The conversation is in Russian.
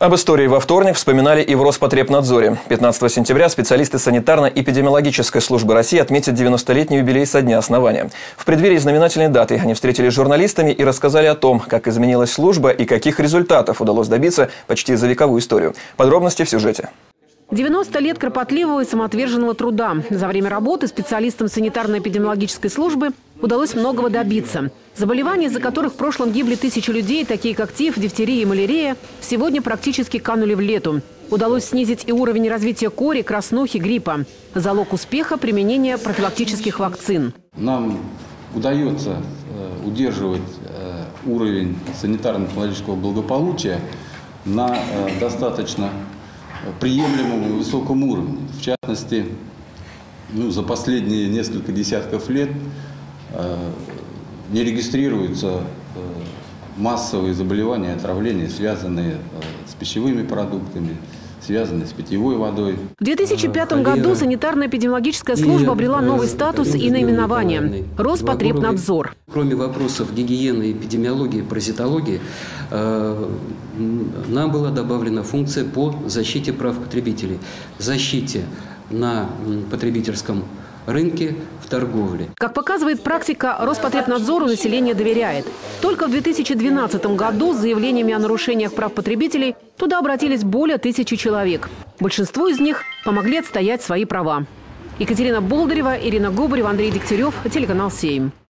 Об истории во вторник вспоминали и в Роспотребнадзоре. 15 сентября специалисты санитарно-эпидемиологической службы России отметят 90-летний юбилей со дня основания. В преддверии знаменательной даты они встретились с журналистами и рассказали о том, как изменилась служба и каких результатов удалось добиться почти за вековую историю. Подробности в сюжете. 90 лет кропотливого и самоотверженного труда. За время работы специалистам санитарно-эпидемиологической службы удалось многого добиться. Заболевания, из-за которых в прошлом гибли тысячи людей, такие как тиф, дифтерия и малярия, сегодня практически канули в лету. Удалось снизить и уровень развития кори, краснухи, гриппа. Залог успеха – применение профилактических вакцин. Нам удается э, удерживать э, уровень санитарно-технологического благополучия на э, достаточно приемлемом и высоком уровне. В частности, ну, за последние несколько десятков лет не регистрируются э, массовые заболевания, отравления, связанные э, с пищевыми продуктами, связанные с питьевой водой. В 2005 году санитарно-эпидемиологическая служба обрела новый статус и наименование – Роспотребнадзор. Кроме вопросов гигиены, эпидемиологии, паразитологии, нам была добавлена функция по защите прав потребителей, защите на потребительском рынке, в торговле. Как показывает практика, Роспотребнадзору население доверяет. Только в 2012 году с заявлениями о нарушениях прав потребителей туда обратились более тысячи человек. Большинству из них помогли отстоять свои права. Екатерина Болдырева, Ирина Губарева, Андрей Дегтярев, телеканал «Сейм».